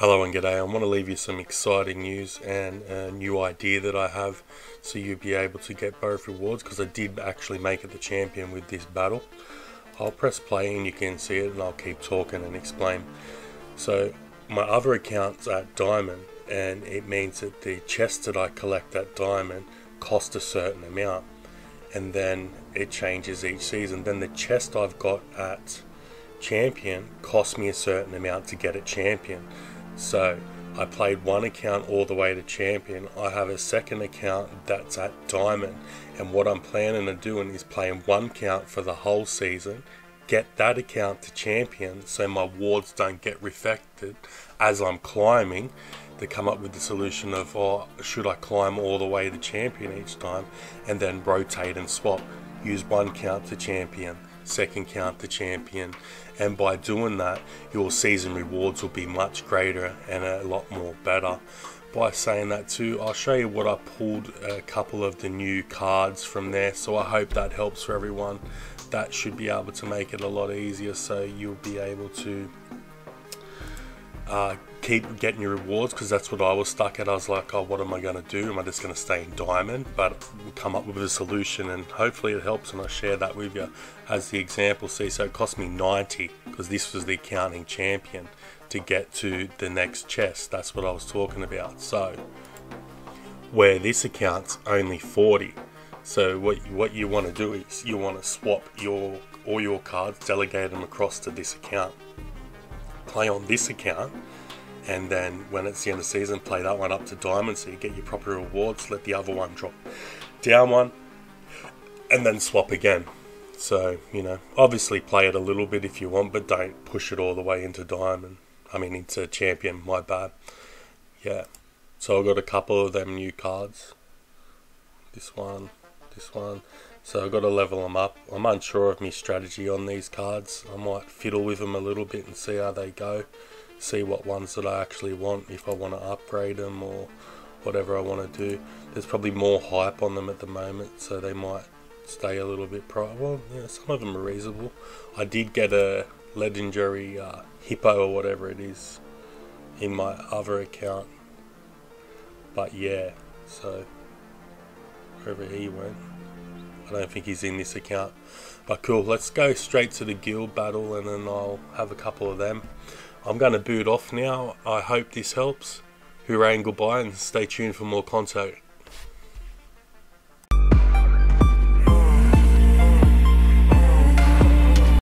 Hello and g'day. I want to leave you some exciting news and a new idea that I have so you'll be able to get both rewards because I did actually make it the champion with this battle. I'll press play and you can see it and I'll keep talking and explain. So my other account's at diamond and it means that the chests that I collect at diamond cost a certain amount and then it changes each season. Then the chest I've got at champion cost me a certain amount to get it champion. So I played one account all the way to champion. I have a second account that's at diamond. And what I'm planning on doing is playing one account for the whole season, get that account to champion so my wards don't get reflected as I'm climbing to come up with the solution of oh, should I climb all the way to champion each time and then rotate and swap. Use one count to champion second count the champion. And by doing that your season rewards will be much greater and a lot more better. By saying that too I'll show you what I pulled a couple of the new cards from there. So I hope that helps for everyone. That should be able to make it a lot easier so you'll be able to uh, keep getting your rewards because that's what I was stuck at. I was like, oh, what am I going to do? Am I just going to stay in diamond? But we'll come up with a solution and hopefully it helps and I share that with you as the example. See, so it cost me 90 because this was the accounting champion to get to the next chest. That's what I was talking about. So, where this account's only 40. So what what you want to do is you want to swap your all your cards, delegate them across to this account. Play on this account and then when it's the end of the season, play that one up to diamond so you get your proper rewards. Let the other one drop down one, and then swap again. So you know, obviously play it a little bit if you want, but don't push it all the way into diamond. I mean into champion. My bad. Yeah. So I got a couple of them new cards. This one, this one. So I've got to level them up. I'm unsure of my strategy on these cards. I might fiddle with them a little bit and see how they go see what ones that I actually want if I want to upgrade them or whatever I want to do. There's probably more hype on them at the moment, so they might stay a little bit. Well, yeah, some of them are reasonable. I did get a legendary uh, hippo or whatever it is in my other account, but yeah, so wherever he went. I don't think he's in this account. But cool, let's go straight to the guild battle and then I'll have a couple of them. I'm going to boot off now. I hope this helps. Hooray and goodbye and stay tuned for more content.